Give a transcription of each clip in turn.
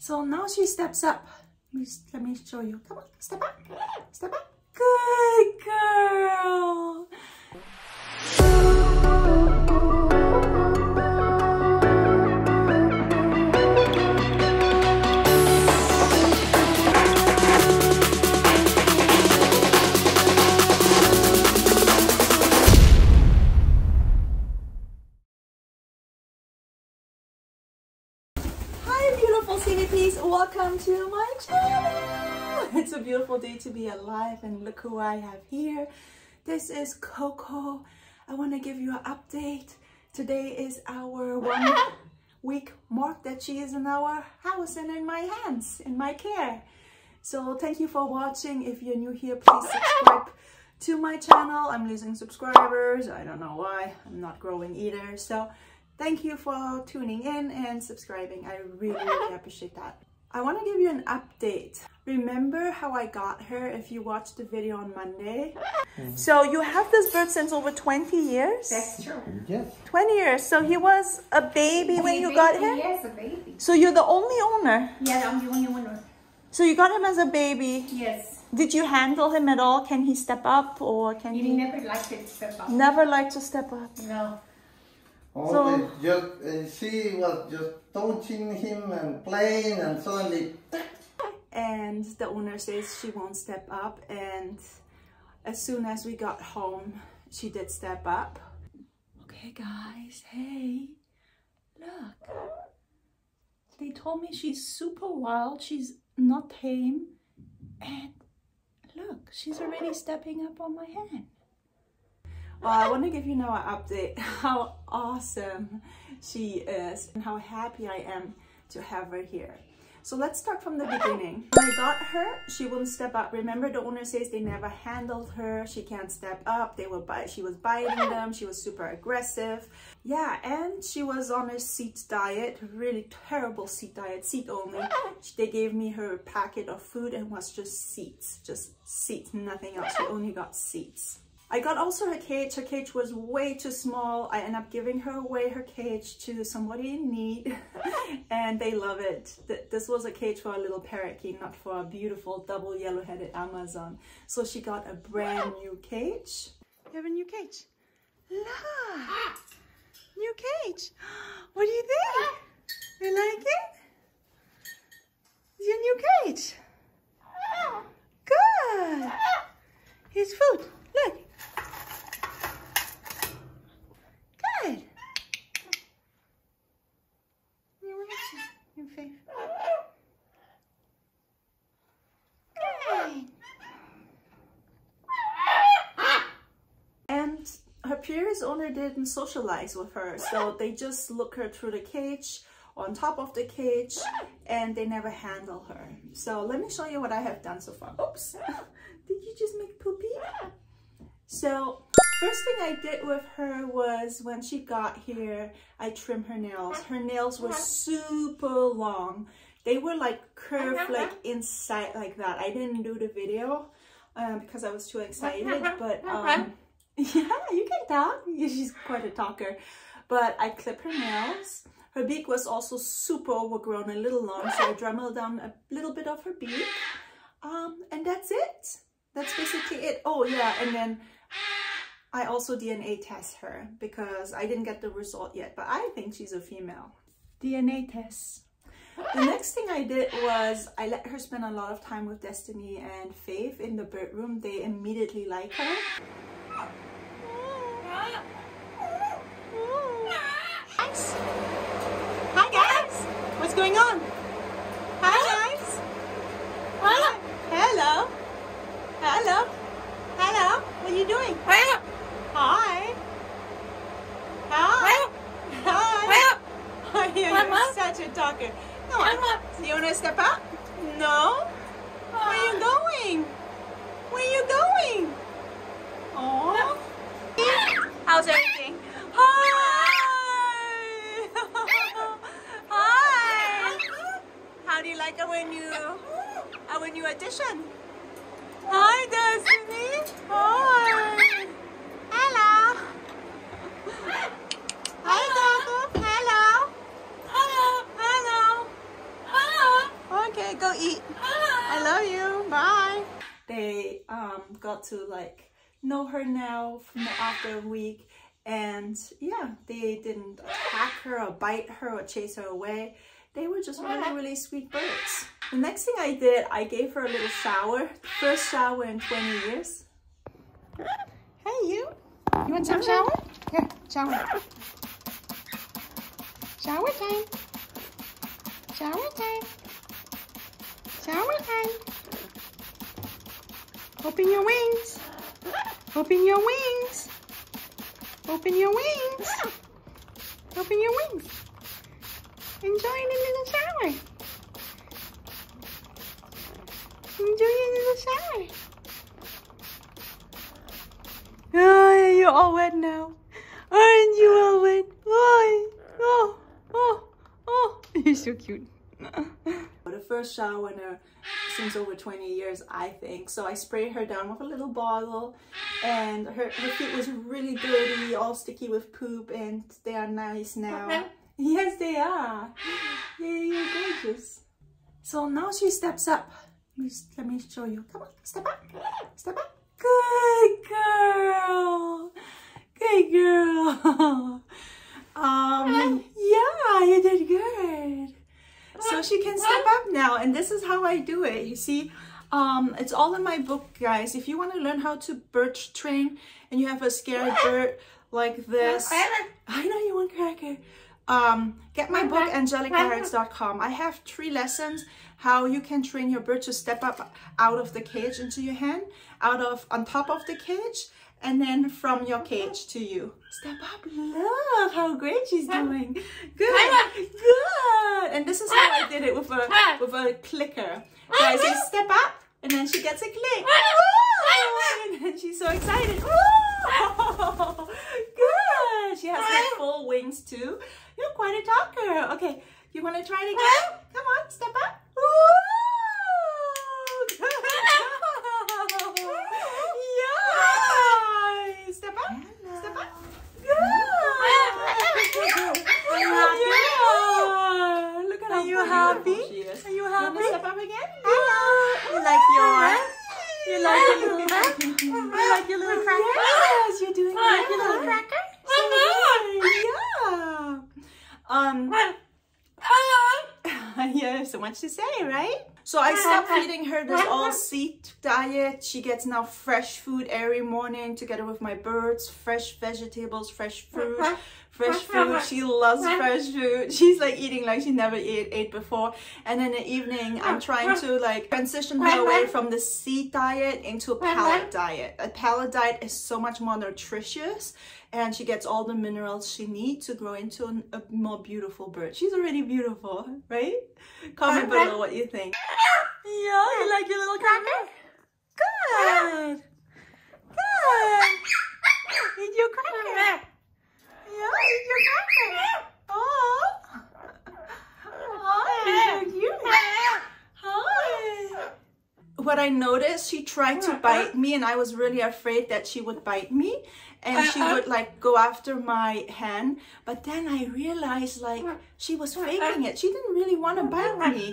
So now she steps up. Let me, show you. Come on, step up. Step up. Good girl. Welcome to my channel. It's a beautiful day to be alive and look who I have here. This is Coco. I want to give you an update. Today is our one week mark that she is in our house and in my hands, in my care. So thank you for watching. If you're new here, please subscribe to my channel. I'm losing subscribers. I don't know why. I'm not growing either. So thank you for tuning in and subscribing. I really, really appreciate that. I want to give you an update. Remember how I got her if you watched the video on Monday? Mm-hmm. So you have this bird since over 20 years? That's true. Yes. 20 years. So he was a baby when you got him? Yes, a baby. So you're the only owner. Yeah, I'm the only owner. So you got him as a baby. Yes. Did you handle him at all? Can he step up or can You he never liked it step up. never like to step up? No. Only just uh, she was just touching him and playing, and suddenly And the owner says she won't step up and as soon as we got home, she did step up. Okay guys, hey, look. They told me she's super wild, she's not tame, and look, she's already stepping up on my hand. Well, I want to give you now an update how awesome she is and how happy I am to have her here. So let's start from the beginning. When I got her, she wouldn't step up. Remember the owner says they never handled her. She can't step up. They were. She was biting them. She was super aggressive. Yeah, and she was on a seat diet, really terrible seat diet, seat only. They gave me her packet of food and was just seats, just seats, nothing else. She only got seats. I got also her cage. Her cage was way too small. I ended up giving her away her cage to somebody in need and they love it. This was a cage for a little parakeet, not for a beautiful double yellow-headed Amazon. So she got a brand new cage. You have a new cage? Look! New cage! What do you think? You like it? It's your new cage. Good! Here's food. Look. Good. You want your face? Good. And previous owner didn't socialize with her, so they just look her through the cage, on top of the cage, and they never handle her. So let me show you what I have done so far. Oops, did you just make poopy? So first thing I did with her was when she got here, I trimmed her nails. Her nails were super long. They were like curved like inside like that. I didn't do the video um, because I was too excited, but um, yeah, you can talk. She's quite a talker. But I clip her nails. Her beak was also super overgrown, and a little long, so I dremeled down a little bit of her beak. Um, and that's it. That's basically it. Oh yeah, and then I also DNA test her because I didn't get the result yet, but I think she's a female. DNA test. The next thing I did was I let her spend a lot of time with Destiny and Faith in the bird room. They immediately like her. Guys? Hi guys! What's going on? Hi guys! Hi! Hello! Hello! Hello! What are you doing? Hi! Hi! Hi! You're such a talker. Come on. Do you want to step up? No? Where are you going? Where are you going? Oh. How's everything? Hi! Hi! How do you like our new, our new addition? Hi, Destiny. Hi. Hello. Hi, Coco. Hello. Hello. Hello. Hello. Okay, go eat. I love you. Bye. They um got to like know her now from after a week and yeah, they didn't attack her or bite her or chase her away. They were just really, really sweet birds. The next thing I did, I gave her a little shower. First shower in 20 years. Hey, you. You want some shower? Here, shower. Shower time. Shower time. Shower time. Open your wings. Open your wings. Open your wings. Open your wings. Enjoy a little shower. Enjoy a little shower. Oh, you're all wet now. Aren't you all wet? Oh, oh, oh, oh. You're so cute. the first shower in her since over 20 years, I think. So I sprayed her down with a little bottle and her, her feet was really dirty, all sticky with poop and they are nice now. Yes, they are. Yeah, you're gorgeous. So now she steps up. Let me show you. Come on, step up. Step up. Good girl. Good girl. Um, yeah, you did good. So she can step up now, and this is how I do it. You see, um, it's all in my book, guys. If you want to learn how to bird train and you have a scary bird like this, I know you want cracker. Um, get my book, angelicparrots.com. I have three lessons how you can train your bird to step up out of the cage into your hand, out of on top of the cage, and then from your cage to you. Step up, look how great she's doing. Good, good. And this is how I did it with a with a clicker. So I say step up, and then she gets a click. And then she's so excited. Good. She has like full wings too. You're quite a talker. Okay, you want to try it again? Come on, step up. Yeah. Step up. Good. Yeah. Look at Are you happy? Are you happy? You step up again? You like your you like your little you like your little cracker? Yes, you're doing good. Your little cracker? So. Yeah. Um yeah, so much to say, right? So I stopped feeding her this all seed diet. She gets now fresh food every morning together with my birds, fresh vegetables, fresh fruit, fresh food. She loves fresh food. She's like eating like she never ate, ate before. And in the evening, I'm trying to like transition her away from the seed diet into a pellet diet. A pellet diet is so much more nutritious and she gets all the minerals she needs to grow into an, a more beautiful bird. She's already beautiful, right? Comment below what you think. Yeah, oh, you like your little cracker? Good. Good. Eat your cracker. Yeah, eat your cracker. Oh. Hi, so cute. Hi. What I noticed, she tried to bite me and I was really afraid that she would bite me and she would like go after my hand. But then I realized like she was faking it. She didn't really want to bite me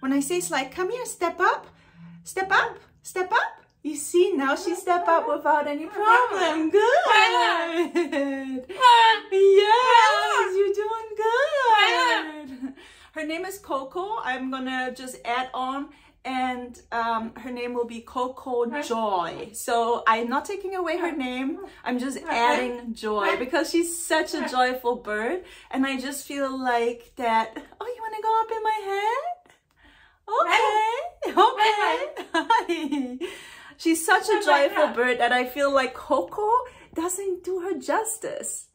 When I say like, come here, step up, Step up, step up. You see, now she step up without any problem. Good. Yes, you're doing good. Her name is Coco. I'm gonna just add on and um, her name will be Coco Joy. So I'm not taking away her name. I'm just adding joy because she's such a joyful bird. And I just feel like that, oh, you want to go up in my head? Okay, okay. She's such a joyful bird that I feel like Coco doesn't do her justice.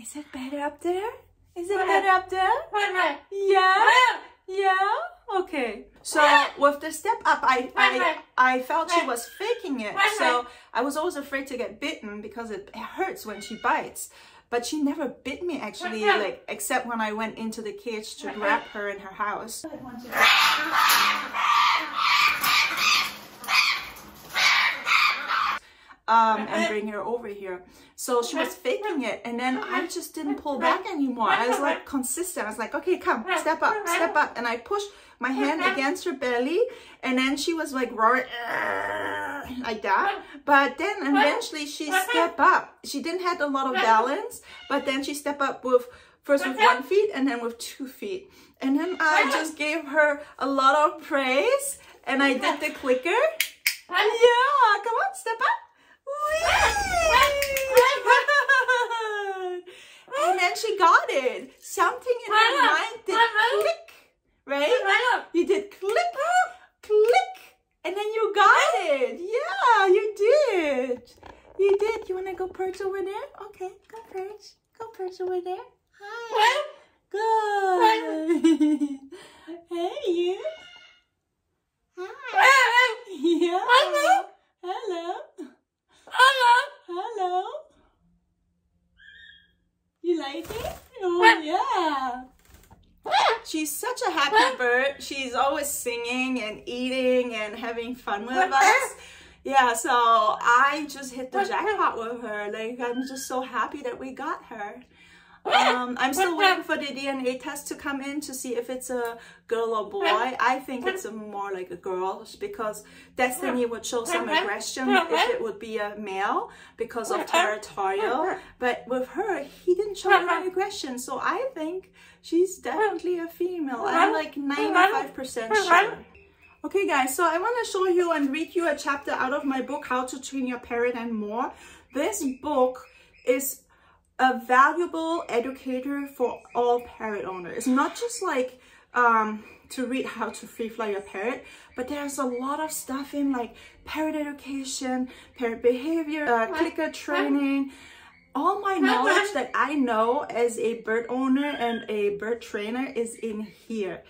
Is it better up there? Is it better up there? Yeah? Yeah? Okay. So with the step up, I, I, I felt she was faking it. So I was always afraid to get bitten because it hurts when she bites. But she never bit me actually, like except when I went into the cage to grab her in her house. Um, and bring her over here. So she was faking it, and then I just didn't pull back anymore. I was like consistent. I was like, okay, come, step up, step up, and I pushed my hand against her belly, and then she was like roaring like that. But then eventually she stepped up. She didn't have a lot of balance, but then she stepped up with first with one feet and then with two feet. And then I just gave her a lot of praise, and I did the clicker. Yeah, come on, step up. and then she got it. Something in her mind did click, right? You did click, click, and then you got it. Yeah, you did. You did. You want to go perch over there? Okay, go perch. Go perch over there. Hi. Good. hey, you. Hi. Yeah. Hello. Hello. Hello. Hello. You like it? Oh, yeah. She's such a happy bird. She's always singing and eating and having fun with us. Yeah, so I just hit the jackpot with her. Like, I'm just so happy that we got her. Um, I'm still waiting for the DNA test to come in to see if it's a girl or boy. I think it's a more like a girl because Destiny would show some aggression if it would be a male because of territorial. But with her, he didn't show any aggression. So I think she's definitely a female. I'm like 95% sure. Okay guys, so I want to show you and read you a chapter out of my book, How to Train Your Parrot and More. This book is a valuable educator for all parrot owners. It's not just like um, to read how to free fly your parrot, but there's a lot of stuff in like parrot education, parrot behavior, uh, clicker training, all my knowledge that I know as a bird owner and a bird trainer is in here.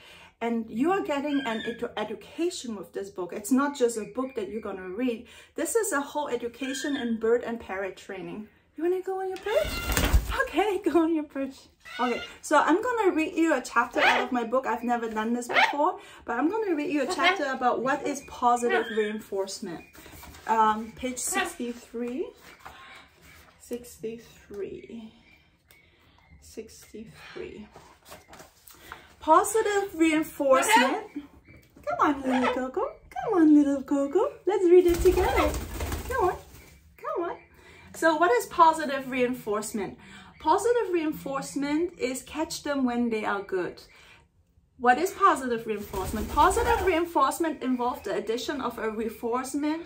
And you are getting an edu education with this book. It's not just a book that you're gonna read. This is a whole education in bird and parrot training. You wanna go on your perch? Okay, go on your perch. Okay, so I'm gonna read you a chapter out of my book. I've never done this before, but I'm gonna read you a chapter about what is positive reinforcement. Um, page 63. 63. 63. Positive reinforcement. Come on, little Coco. Come on, little Coco. Let's read it together. Come on. Come on. So what is positive reinforcement? Positive reinforcement is catch them when they are good. What is positive reinforcement? Positive reinforcement involves the addition of a reinforcement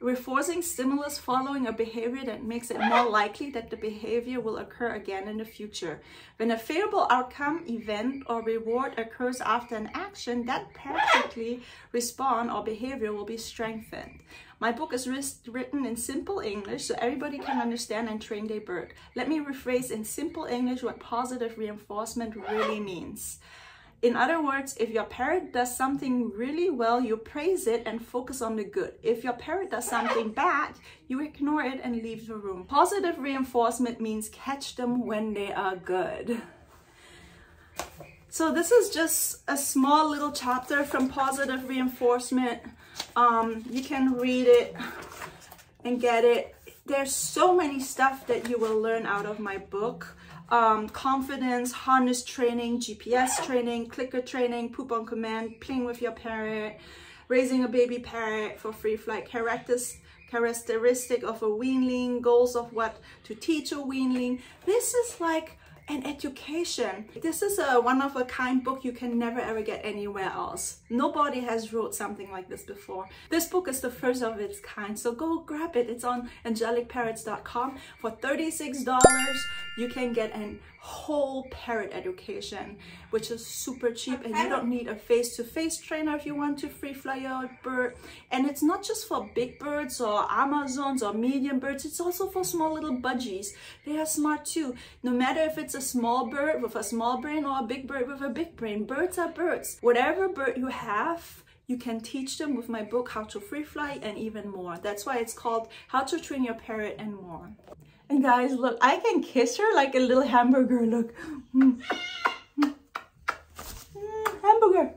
reinforcing stimulus following a behavior that makes it more likely that the behavior will occur again in the future. When a favorable outcome, event, or reward occurs after an action, that practically respond or behavior will be strengthened. My book is written in simple English so everybody can understand and train their bird. Let me rephrase in simple English what positive reinforcement really means. In other words, if your parrot does something really well, you praise it and focus on the good. If your parrot does something bad, you ignore it and leave the room. Positive reinforcement means catch them when they are good. So this is just a small little chapter from positive reinforcement. Um, you can read it and get it. There's so many stuff that you will learn out of my book um, confidence, harness training, GPS training, clicker training, poop on command, playing with your parrot, raising a baby parrot for free flight characters, characteristic of a weanling, goals of what to teach a weanling. This is like and education. This is a one-of-a-kind book you can never ever get anywhere else. Nobody has wrote something like this before. This book is the first of its kind, so go grab it. It's on angelicparrots.com. For $36, you can get a whole parrot education, which is super cheap and you don't need a face-to-face -face trainer if you want to free fly your bird. And it's not just for big birds or Amazons or medium birds, it's also for small little budgies. They are smart too. No matter if it's a small bird with a small brain or a big bird with a big brain. Birds are birds. Whatever bird you have, you can teach them with my book, How to Free Fly and even more. That's why it's called How to Train Your Parrot and More. And guys, look, I can kiss her like a little hamburger. Look. Mm. Mm. Hamburger.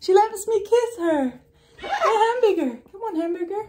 She lets me kiss her. Hamburger. Come on, hamburger.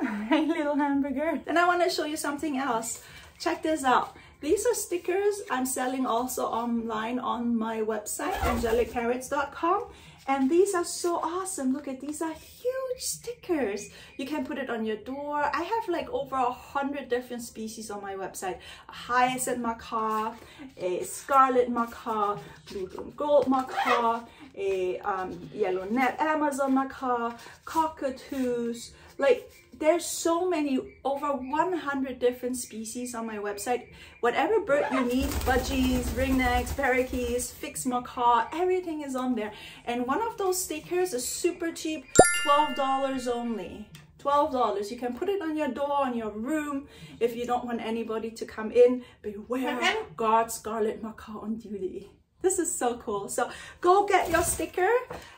Hey, little hamburger. Then I want to show you something else. Check this out. These are stickers I'm selling also online on my website, angelicparrots.com. And these are so awesome. Look at these are huge stickers. You can put it on your door. I have like over a hundred different species on my website. A hyacinth macaw, a scarlet macaw, blue gold macaw, a um, yellow net Amazon macaw, cockatoos, like there's so many, over 100 different species on my website. Whatever bird you need, budgies, ringnecks, parakeets, fixed macaw, everything is on there. And one of those stickers is super cheap, $12 only. $12. You can put it on your door, on your room, if you don't want anybody to come in. Beware, guard scarlet macaw on duty. This is so cool. So go get your sticker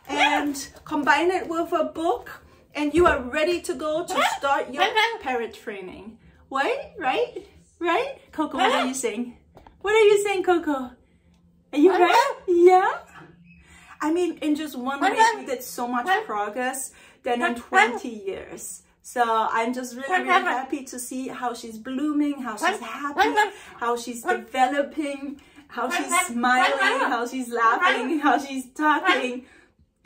and combine it with a book and you are ready to go to start your parrot training. What? Right? Right? Coco, what are you saying? What are you saying, Coco? Are you ready? Yeah? I mean, in just one week, we did so much progress than in 20 years. So I'm just really, really happy to see how she's blooming, how she's happy, how she's developing, how she's smiling, how she's laughing, how she's talking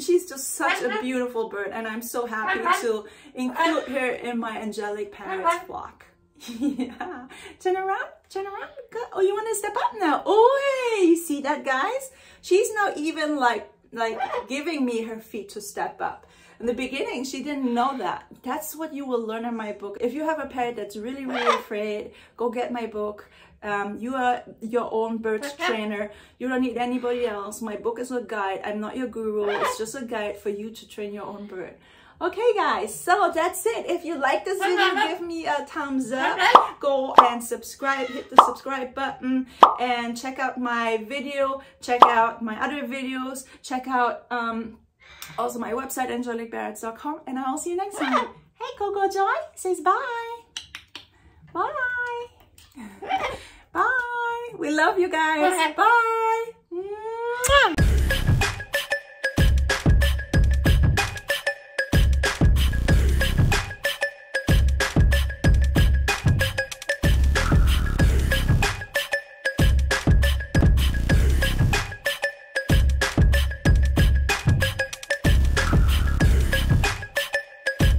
she's just such a beautiful bird and I'm so happy to include her in my angelic parrots flock. yeah. Turn around, turn around. Good. Oh, you want to step up now? Oh, hey, you see that, guys? She's now even like, like giving me her feet to step up. In the beginning, she didn't know that. That's what you will learn in my book. If you have a parrot that's really, really afraid, go get my book. Um, you are your own bird trainer. You don't need anybody else. My book is a guide. I'm not your guru. It's just a guide for you to train your own bird. Okay guys, so that's it. If you like this video, give me a thumbs up. Go and subscribe, hit the subscribe button and check out my video. Check out my other videos. Check out um, also my website, angelicparrots.com and I'll see you next time. Hey Coco Joy says bye. Bye. Bye. We love you guys. Bye.